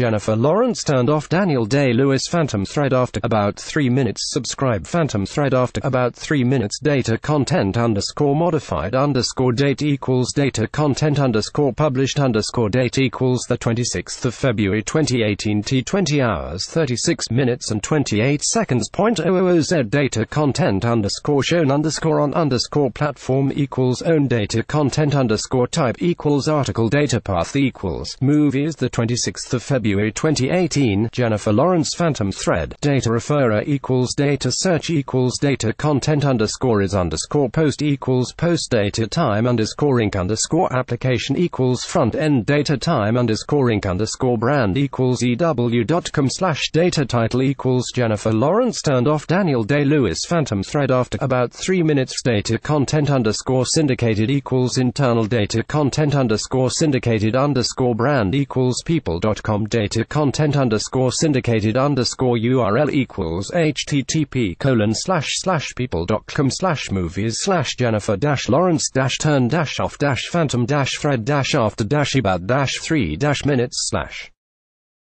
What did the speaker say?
Jennifer Lawrence turned off Daniel Day-Lewis Phantom thread after about 3 minutes. Subscribe Phantom thread after about 3 minutes. Data content underscore modified underscore date equals data content underscore published underscore date equals the 26th of February 2018 T 20 hours 36 minutes and 28 seconds. Point z. Data content underscore shown underscore on underscore platform equals own. Data content underscore type equals article. Data path equals movies the 26th of February 2018 Jennifer Lawrence Phantom thread. Data referrer equals data search equals data content underscore is underscore post equals post data time underscore inc underscore application equals front end data time underscore inc underscore brand equals ew.com slash data title equals Jennifer Lawrence turned off Daniel Day-Lewis Phantom thread after about 3 minutes data content underscore syndicated equals internal data content underscore syndicated underscore brand equals people.com data content underscore syndicated underscore URL equals http colon slash slash people.com slash movies slash Jennifer dash Lawrence dash turn dash off dash phantom dash thread dash after dash about dash 3 dash minutes slash